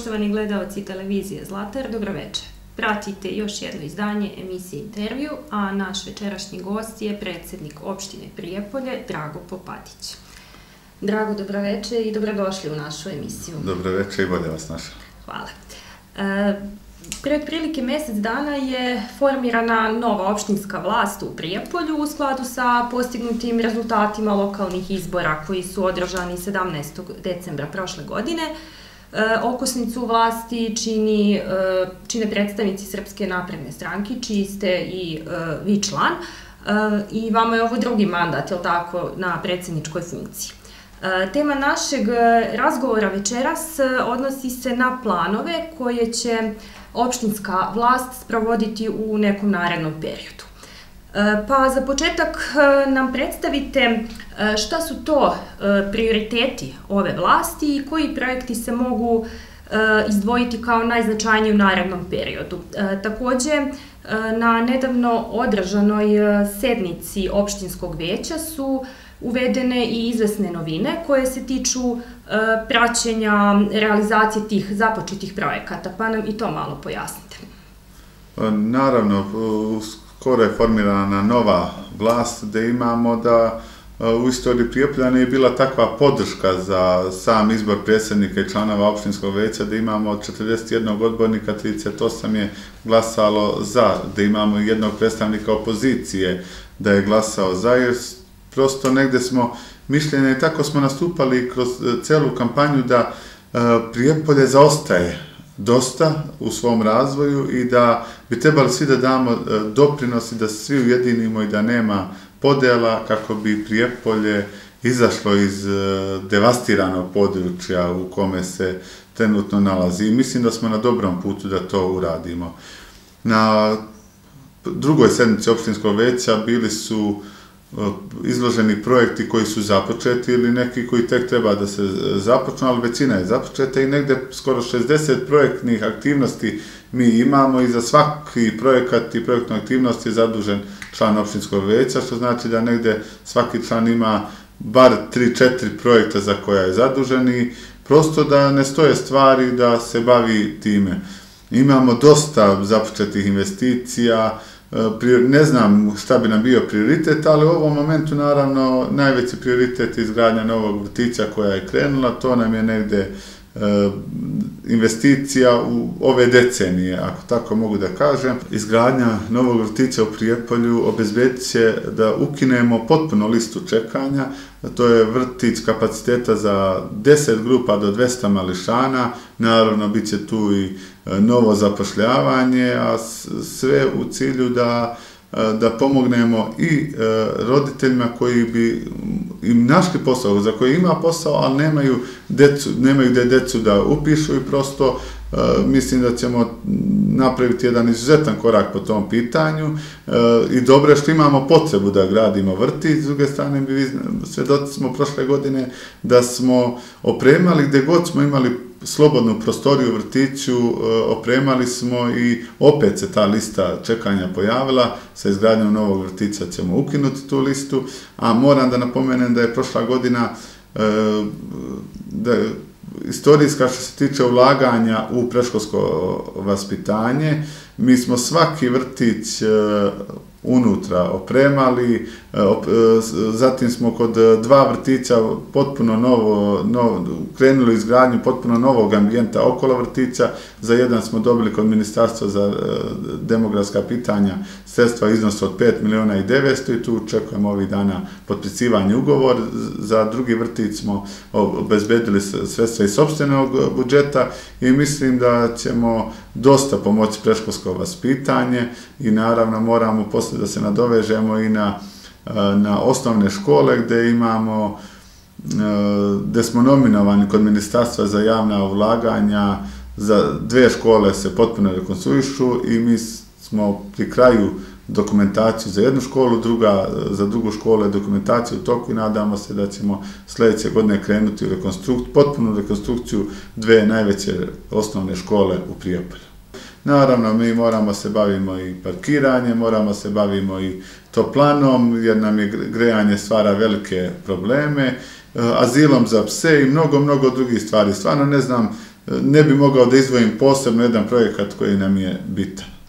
Poštovani gledalci televizije Zlatar, dobro večer. Pratite još jedno izdanje emisije Intervju, a naš večerašnji gost je predsjednik opštine Prijepolje, Drago Popatić. Drago, dobro večer i dobrodošli u našu emisiju. Dobro večer i bolje vas našao. Hvala. E, pre otprilike mjesec dana je formirana nova opštinska vlast u Prijepolju u skladu sa postignutim rezultatima lokalnih izbora koji su održani 17. decembra prošle godine. E, okosnicu vlasti čini, e, čine predstavnici Srpske napredne stranke, čiji ste i e, vi član. I vama je ovo drugi mandat, je tako, na predsjedničkoj funkciji. Tema našeg razgovora večeras odnosi se na planove koje će opštinska vlast sprovoditi u nekom narednom periodu. Pa za početak e, nam predstavite e, šta su to e, prioriteti ove vlasti i koji projekti se mogu izdvojiti kao najznačajniji u narednom periodu. Takođe, na nedavno odražanoj sednici opštinskog veća su uvedene i izvesne novine koje se tiču praćenja realizacije tih započetih projekata, pa nam i to malo pojasnite. Pa naravno, skoro je formirana nova vlast gde imamo da e, u istoriji Prijepolja je bila takva podrška za sam izbor predsjednika i članova opštinskog veća da imamo od 41 odbornika, 38 je glasalo za, da imamo jednog predstavnika opozicije da je glasao za, jer prosto negde smo mišljene i tako smo nastupali kroz e, celu kampanju da e, Prijepolje zaostaje dosta u svom razvoju i da bi trebali svi da damo e, doprinosi, da svi ujedinimo i da nema podela kako bi Prijepolje izašlo iz e, devastiranog područja u kome se trenutno nalazi. I mislim da smo na dobrom putu da to uradimo. Na drugoj sednici opštinskog veća bili su uh, izloženi projekti koji su započeti ili neki koji tek treba da se e, započnu, ali većina je započeta i negde skoro 60 projektnih aktivnosti mi imamo i za svaki projekat i projektnu aktivnost je zadužen član opštinskog veća, što znači da negde svaki član ima bar 3-4 projekta za koja je zadužen i prosto da ne stoje stvari da se bavi time. Imamo dosta započetih investicija, ne znam šta bi nam bio prioritet, ali u ovom momentu naravno najveći prioritet je izgradnja novog vrtića koja je krenula, to nam je negde e, investicija u ove decenije, ako tako mogu da kažem. Izgradnja novog vrtića u Prijepolju obezbedit će da ukinemo potpuno listu čekanja, to je vrtić kapaciteta za 10 grupa do 200 mališana, naravno bit će tu i E, novo zapošljavanje, a sve u cilju da e, da pomognemo i e, roditeljima koji bi im našli posao, za koji ima posao, ali nemaju decu, nemaju gde decu da upišu i prosto mislim da ćemo napraviti jedan izuzetan korak po tom pitanju. I dobro je što imamo potrebu da gradimo vrti, s druge strane svedoci smo prošle godine da smo opremali gde god smo imali slobodnu prostoriju u vrtiću, e, opremali smo i opet se ta lista čekanja pojavila, sa izgradnjom novog vrtića ćemo ukinuti tu listu, a moram da napomenem da je prošla godina e, da istorijska što se tiče ulaganja u preškolsko vaspitanje. Mi smo svaki vrtić e, unutra opremali, e, e, zatim smo kod e, dva vrtića potpuno novo, novo krenuli izgradnju potpuno novog ambijenta okolo vrtića, za jedan smo dobili kod Ministarstva za demografska pitanja sredstva iznosa od 5 miliona i 900 i tu čekujemo ovih dana potpisivanje ugovor, za drugi vrtić smo obezbedili sredstva iz sobstvenog budžeta i mislim da ćemo dosta pomoći preškolsko vaspitanje i naravno moramo posle da se nadovežemo i na, e, na osnovne škole gde imamo e, gde smo nominovani kod Ministarstva za javna ulaganja za dve škole se potpuno rekonstruišu i mi smo pri kraju dokumentaciju za jednu školu, druga, e, za drugu školu je dokumentaciju u toku i nadamo se da ćemo sljedeće godine krenuti u rekonstrukciju, potpunu rekonstrukciju dve najveće osnovne škole u Prijepolju. Naravno, mi moramo se bavimo i parkiranjem, moramo se bavimo i toplanom, jer nam je grejanje stvara velike probleme, e, azilom za pse i mnogo, mnogo drugih stvari. Stvarno ne znam, e, ne bi mogao da izvojim posebno jedan projekat koji nam je bitan.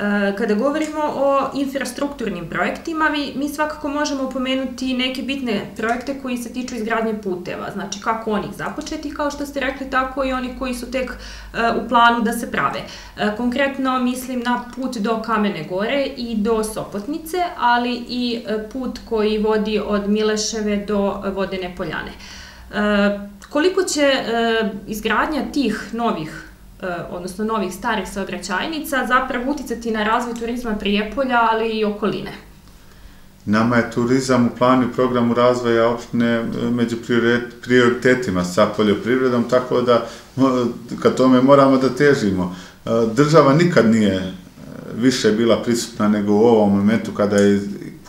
Eh, kada govorimo o infrastrukturnim projektima, vi, mi svakako možemo pomenuti neke bitne projekte koji se tiču izgradnje puteva, znači kako onih započeti, kao što ste rekli, tako i oni koji su tek eh, u planu da se prave. Eh, konkretno mislim na put do Kamene gore i do Sopotnice, ali i put koji vodi od Mileševe do Vodene Poljane. Koliko će izgradnja tih novih E, odnosno novih starih saobraćajnica, zapravo uticati na razvoj turizma Prijepolja, ali i okoline. Nama je turizam u planu i programu razvoja opštine e, među prioritetima sa poljoprivredom, tako da ka tome moramo da težimo. E, država nikad nije više bila prisutna nego u ovom momentu kada je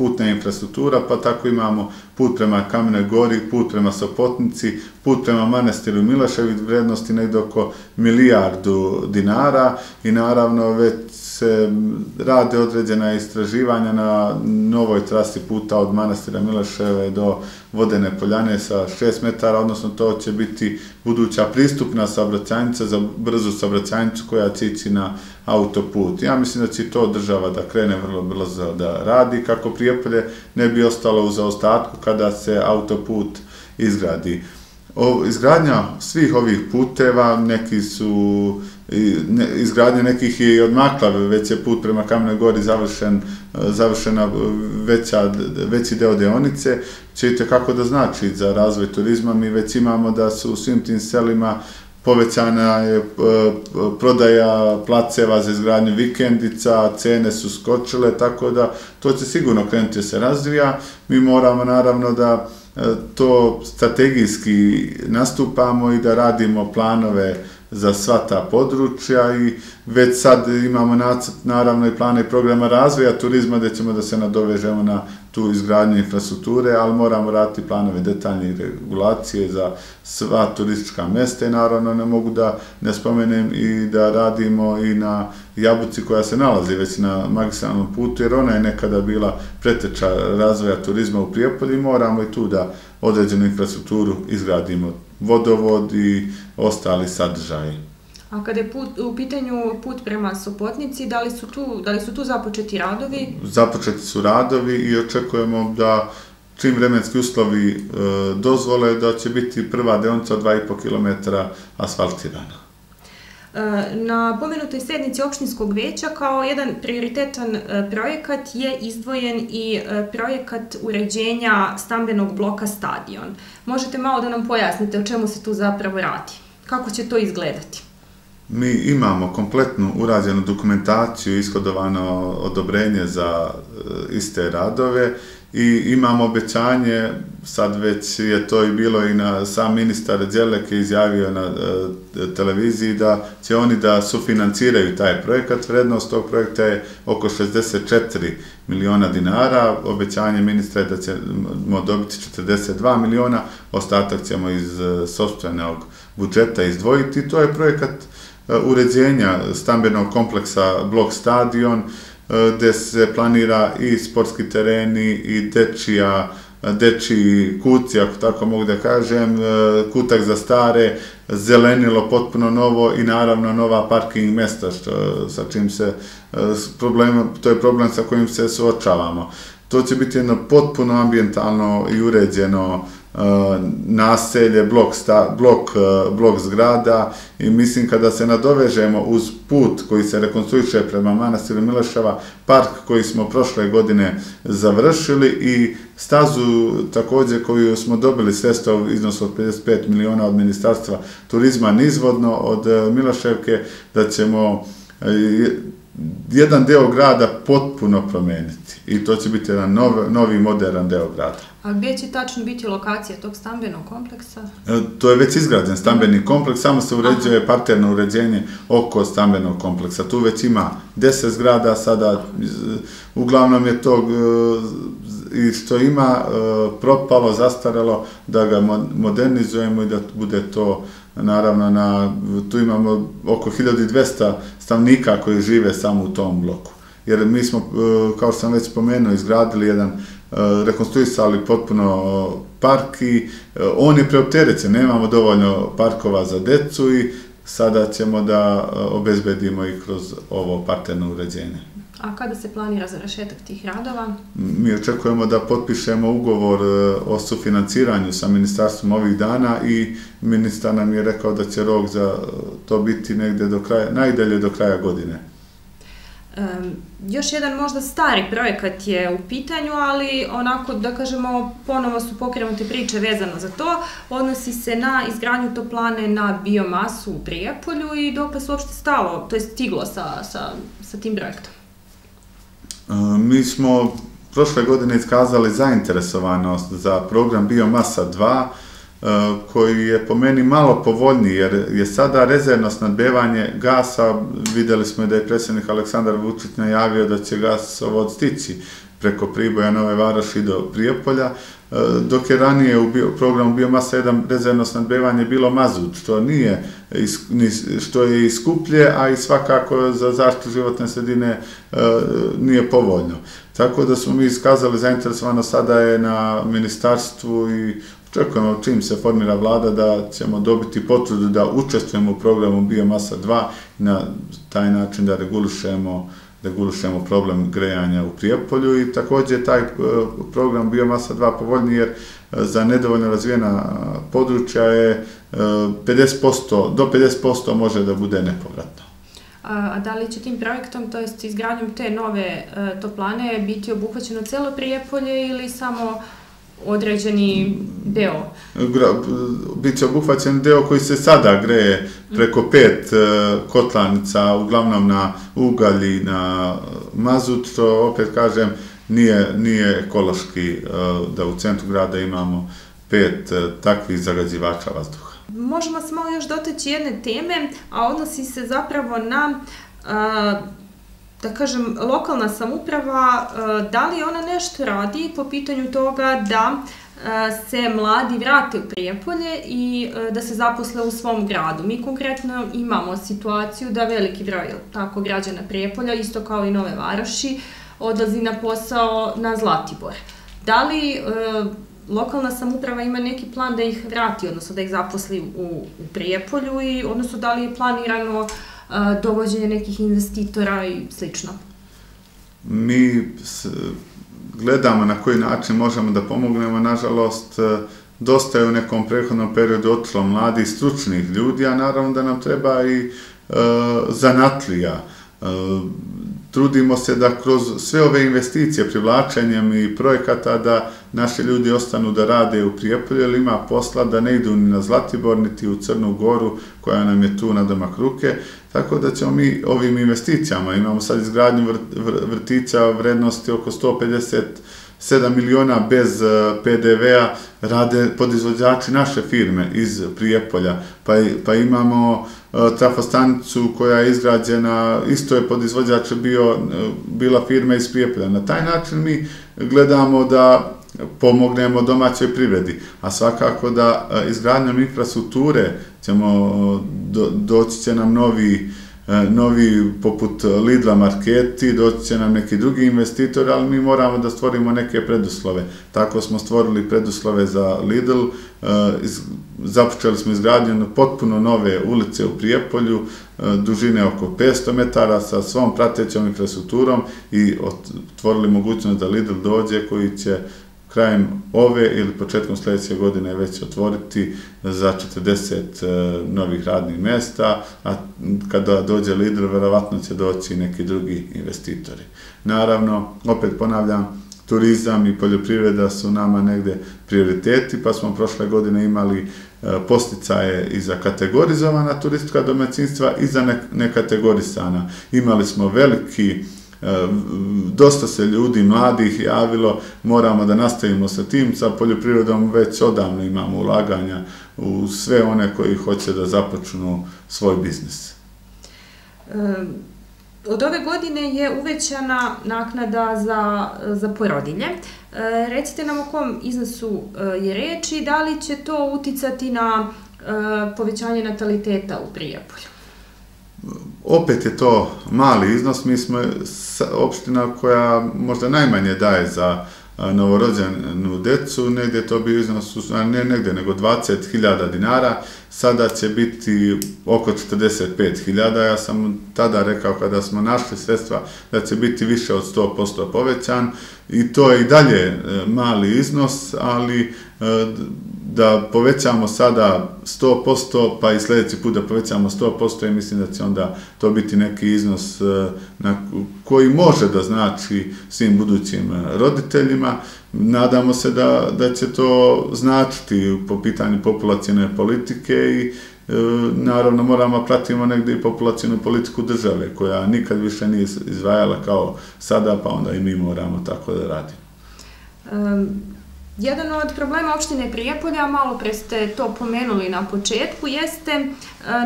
putna infrastruktura, pa tako imamo put prema Kamenoj gori, put prema Sopotnici, put prema manastiru Milaševi, vrednosti nekdo oko milijardu dinara i naravno već se rade određena istraživanja na novoj trasi puta od manastira Miloševe do Vodene Poljane sa 6 metara, odnosno to će biti buduća pristupna saobraćajnica za brzu saobraćajnicu koja će ići na autoput. Ja mislim da će to država da krene vrlo brzo da radi kako Prijepolje ne bi ostalo u zaostatku kada se autoput izgradi. O, izgradnja svih ovih puteva, neki su izgradnja nekih je i odmakla, već je put prema Kamenoj gori završen, e, završena veća, veći deo deonice, ćete kako da znači za razvoj turizma, mi već imamo da su u svim tim selima povećana je e, prodaja placeva za izgradnju vikendica, cene su skočile, tako da to će sigurno krenuti da se razvija. Mi moramo naravno da E, to strategijski nastupamo i da radimo planove za sva ta područja i već sad imamo nacrt, naravno i plane i programa razvoja turizma gdje ćemo da se nadovežemo na tu izgradnju infrastrukture, ali moramo raditi planove detaljne regulacije za sva turistička mesta i naravno ne mogu da ne spomenem i da radimo i na Jabuci koja se nalazi već na magistralnom putu, jer ona je nekada bila preteča razvoja turizma u Prijepolju i moramo i tu da određenu infrastrukturu izgradimo vodovod i ostali sadržaji. A kada je put, u pitanju put prema Sopotnici, da li, su tu, da li su tu započeti radovi? Započeti su radovi i očekujemo da čim vremenski uslovi e, dozvole da će biti prva deonica od 2,5 km asfaltirana. Eh, na pomenutoj sednici opštinskog veća kao jedan prioritetan eh, projekat je izdvojen i eh, projekat uređenja stambenog bloka Stadion. Možete malo da nam pojasnite o čemu se tu zapravo radi? Kako će to izgledati? Mi imamo kompletnu urađenu dokumentaciju, ishodovano odobrenje za iste radove i imamo obećanje, sad već je to i bilo i na sam ministar Đelek je izjavio na e, televiziji da će oni da sufinanciraju taj projekat. Vrednost tog projekta je oko 64 miliona dinara. Obećanje ministra je da ćemo dobiti 42 miliona, ostatak ćemo iz e, sobstvenog budžeta izdvojiti. To je projekat e, uređenja stambenog kompleksa Blok Stadion, E, gde se planira i sportski tereni i dečija, deči kuci, ako tako mogu da kažem, e, kutak za stare, zelenilo potpuno novo i naravno nova parking mesta, što, sa čim se, e, problem, to je problem sa kojim se suočavamo. To će biti jedno potpuno ambientalno i uređeno E, naselje, blok, sta, blok, e, blok zgrada i mislim kada se nadovežemo uz put koji se rekonstruiše prema Manastiru Milešava, park koji smo prošle godine završili i stazu također koju smo dobili sredstva u iznosu od 55 miliona od Ministarstva turizma nizvodno od e, Miloševke, da ćemo jedan deo grada potpuno promeniti i to će biti jedan nov, novi modern deo grada. A gdje će tačno biti lokacija tog stambenog kompleksa? E, to je već izgrađen stambeni kompleks, samo se uređuje Aha. parterno uređenje oko stambenog kompleksa. Tu već ima deset zgrada, sada uglavnom je to e, i što ima e, propalo, zastarelo, da ga modernizujemo i da bude to naravno na, tu imamo oko 1200 stavnika koji žive samo u tom bloku. Jer mi smo, kao što sam već spomenuo, izgradili jedan, rekonstruisali potpuno park i e, on je preopterećen, nemamo dovoljno parkova za decu i sada ćemo da obezbedimo i kroz ovo parterno uređenje. A kada se planira završetak tih radova? Mi očekujemo da potpišemo ugovor o sufinanciranju sa ministarstvom ovih dana i ministar nam je rekao da će rok za to biti negde do kraja, najdelje do kraja godine. Um, još jedan možda stari projekat je u pitanju, ali onako da kažemo ponovo su pokrenute priče vezano za to. Odnosi se na izgradnju toplane na biomasu u Prijepolju i dokle se uopšte stalo, to je stiglo sa, sa, sa tim projektom? Um, mi smo prošle godine iskazali zainteresovanost za program Biomasa 2, E, koji je po meni malo povoljniji, jer je sada rezervno snadbevanje gasa, videli smo da je predsjednik Aleksandar Vučić najavio da će gas ovo preko Priboja Nove Varoši do Prijepolja, e, dok je ranije u bio, programu Biomasa 1 rezervno snadbevanje bilo mazut, što, nije, što je iskuplje, a i svakako za zaštitu životne sredine e, nije povoljno. Tako da smo mi iskazali zainteresovano sada je na ministarstvu i Čekujemo čim se formira vlada da ćemo dobiti potvrdu da učestvujemo u programu Biomasa 2 i na taj način da regulišemo, regulišemo problem grejanja u Prijepolju i također taj e, program Biomasa 2 povoljni jer e, za nedovoljno razvijena e, područja je 50%, do 50% može da bude nepovratno. A da li će tim projektom, to jest izgradnjom te nove toplane, biti obuhvaćeno celo Prijepolje ili samo određeni deo. Biće obuhvaćen deo koji se sada greje preko pet e, kotlanica, uglavnom na ugalji, na mazut, što opet kažem, nije, nije ekološki e, da u centru grada imamo pet e, takvih zagađivača vazduha. Možemo se malo još doteći jedne teme, a odnosi se zapravo na da kažem, lokalna samuprava, eh, da li ona nešto radi po pitanju toga da eh, se mladi vrate u Prijepolje i eh, da se zaposle u svom gradu. Mi konkretno imamo situaciju da veliki broj tako građana Prijepolja, isto kao i Nove Varoši, odlazi na posao na Zlatibor. Da li lokalna samuprava ima neki plan da ih vrati, odnosno da ih zaposli u, u Prijepolju i odnosno da li je planirano e, dovođenje nekih investitora i slično? Mi gledamo na koji način možemo da pomognemo. Nažalost, e, dosta je u nekom prehodnom periodu otišlo mladih stručnih ljudi, a naravno da nam treba i e, zanatlija. E, trudimo se da kroz sve ove investicije, privlačenjem i projekata, da naši ljudi ostanu da rade u Prijepolju, jer ima posla da ne idu ni na Zlatibor, niti u Crnu Goru, koja nam je tu na domak ruke. Tako da ćemo mi ovim investicijama, imamo sad izgradnju vrt, vrtica vrednosti oko 150 7 miliona bez eh, PDV-a rade podizvođači naše firme iz Prijepolja. Pa, pa imamo eh, trafostanicu koja je izgrađena, isto je podizvođač bio, eh, bila firma iz Prijepolja. Na taj način mi gledamo da pomognemo domaćoj privredi, a svakako da e, izgradnjom infrastrukture ćemo, e, do, doći će nam novi e, novi poput Lidla marketi, doći će nam neki drugi investitor, ali mi moramo da stvorimo neke preduslove. Tako smo stvorili preduslove za Lidl, započeli smo izgradnju potpuno nove ulice u Prijepolju, dužine oko 500 metara sa svom pratećom infrastrukturom i otvorili mogućnost da Lidl dođe koji će krajem ove ili početkom sljedeće godine već otvoriti za 40 e, novih radnih mjesta, a kada dođe lider, verovatno će doći neki drugi investitori. Naravno, opet ponavljam, turizam i poljoprivreda su nama negde prioriteti, pa smo prošle godine imali e, posticaje i za kategorizovana turistička domaćinstva i za nekategorisana. Imali smo veliki dosta se ljudi mladih javilo, moramo da nastavimo sa tim, sa poljoprivredom već odavno imamo ulaganja u sve one koji hoće da započnu svoj biznis. Od ove godine je uvećana naknada za, za porodilje. Recite nam o kom iznosu e, je reči, da li će to uticati na e, povećanje nataliteta u Prijepolju? Opet je to mali iznos, mi smo opština koja možda najmanje daje za novorođenu decu, negdje to bi iznos, ne negdje, nego 20.000 dinara, sada će biti oko 45.000. Ja sam tada rekao kada smo našli sredstva da će biti više od 100% povećan. I to je i dalje e, mali iznos, ali E, da povećamo sada 100%, pa i sljedeći put da povećamo 100% i mislim da će onda to biti neki iznos e, na koji može da znači svim budućim e, roditeljima. Nadamo se da, da će to značiti po pitanju populacijne politike i naravno moramo pratimo negdje i populacijnu politiku države koja nikad više nije izvajala kao sada, pa onda i mi moramo tako da radimo. Um, jedan od problema opštine Prijepolja, malo pre ste to pomenuli na početku, jeste e,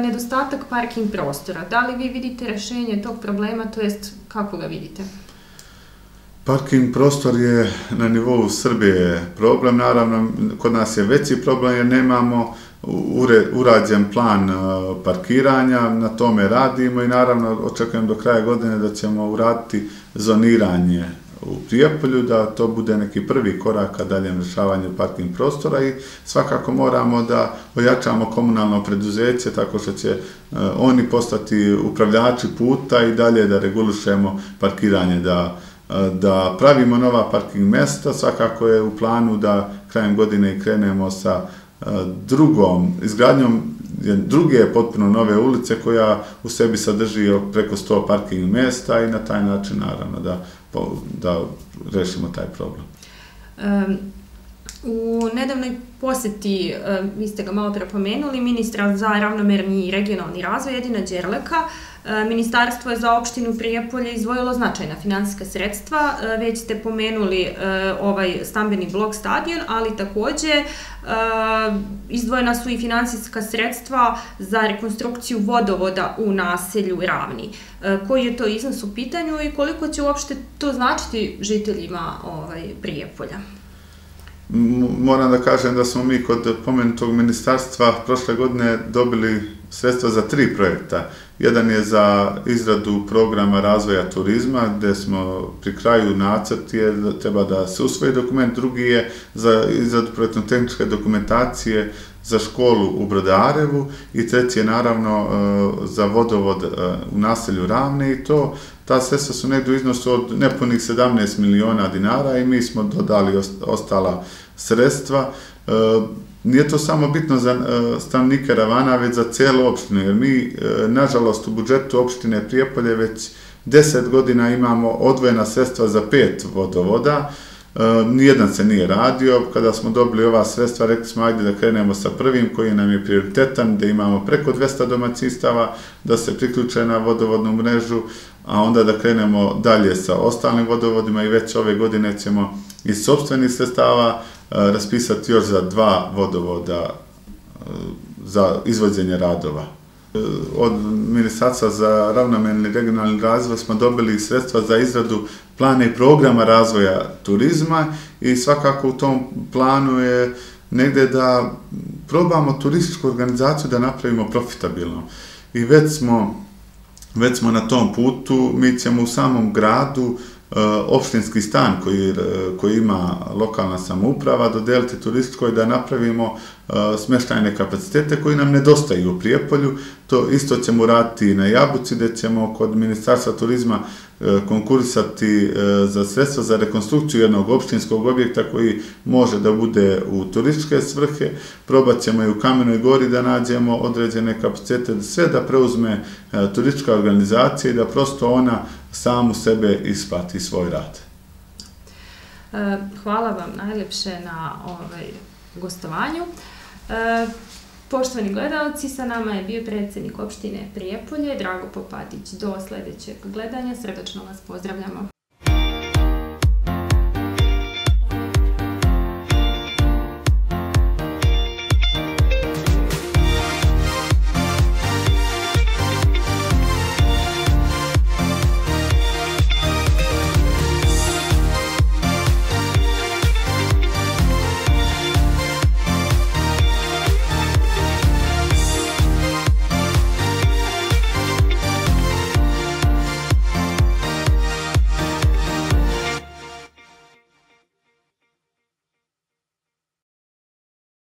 nedostatak parking prostora. Da li vi vidite rešenje tog problema, to jest kako ga vidite? Parking prostor je na nivou Srbije problem, naravno kod nas je veći problem jer nemamo urađen plan e, parkiranja, na tome radimo i naravno očekujem do kraja godine da ćemo uraditi zoniranje u Prijepolju, da to bude neki prvi korak ka daljem rješavanju parking prostora i svakako moramo da ojačamo komunalno preduzeće tako što će e, oni postati upravljači puta i dalje da regulišemo parkiranje, da e, da pravimo nova parking mesta, svakako je u planu da krajem godine krenemo sa e, drugom izgradnjom druge potpuno nove ulice koja u sebi sadrži preko 100 parking mesta i na taj način naravno da, Pa da rešimo taj problem. Um, u nedavnoj posjeti, um, vi ste ga malo prepomenuli, ministra za ravnomerni regionalni razvoj Edina Đerleka, E, Ministarstvo je za opštinu Prijepolje izvojilo značajna finansijska sredstva, e, već ste pomenuli e, ovaj stambeni blok stadion, ali takođe izdvojena su i finansijska sredstva za rekonstrukciju vodovoda u naselju Ravni. Koji je to iznos u pitanju i koliko će uopšte to značiti žiteljima ovaj, Prijepolja? Moram da kažem da smo mi kod pomenutog ministarstva prošle godine dobili sredstva za tri projekta. Jedan je za izradu programa razvoja turizma, gde smo pri kraju nacrt je da treba da se usvoji dokument. Drugi je za izradu projektno-tehničke dokumentacije za školu u Brodarevu i treći je naravno e, za vodovod e, u naselju Ravne i to ta sredstva su negdje u iznosu od nepunih 17 miliona dinara i mi smo dodali ostala sredstva. E, Nije to samo bitno za uh, stanovnike Ravana, već za cijelu opštinu, jer mi, uh, nažalost, u budžetu opštine Prijepolje već deset godina imamo odvojena sredstva za pet vodovoda, uh, nijedan se nije radio, kada smo dobili ova sredstva, rekli smo, ajde da krenemo sa prvim, koji nam je prioritetan, da imamo preko 200 domaćinstava, da se priključe na vodovodnu mrežu, a onda da krenemo dalje sa ostalim vodovodima i već ove godine ćemo iz sobstvenih sredstava raspisati još za dva vodovoda za izvođenje radova. E, od Ministarstva za ravnomenni regionalni razvoj smo dobili sredstva za izradu plana i programa razvoja turizma i svakako u tom planu je negde da probamo turističku organizaciju da napravimo profitabilno. I već smo, već smo na tom putu, mi ćemo u samom gradu uh, E, opštinski stan koji, e, koji ima lokalna samouprava dodeliti turističkoj da napravimo smještajne smeštajne kapacitete koji nam nedostaju u Prijepolju. To isto ćemo raditi na Jabuci gdje ćemo kod Ministarstva turizma e, konkurisati e, za sredstva za rekonstrukciju jednog opštinskog objekta koji može da bude u turističke svrhe. Probat ćemo i u Kamenoj gori da nađemo određene kapacitete, sve da preuzme e, turistička organizacija i da prosto ona samu sebe isplati svoj rad. Hvala vam najljepše na ovaj gostovanju. Poštovani gledalci, sa nama je bio predsjednik opštine Prijepolje, Drago Popatić. Do sljedećeg gledanja, srdačno vas pozdravljamo.